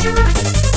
広い世界